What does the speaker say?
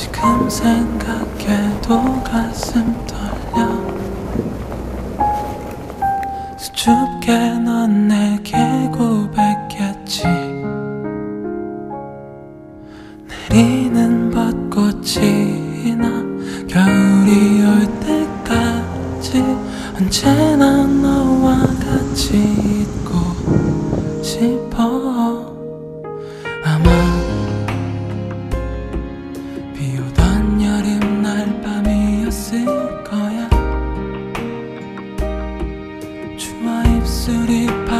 지금 생각해도 가슴 떨려. 수줍게 넌 내게 고백했지. 내리는 벚꽃이나 겨울이 올 때까지 언제나 너와 같이 있고 싶어 술이 파랗게 지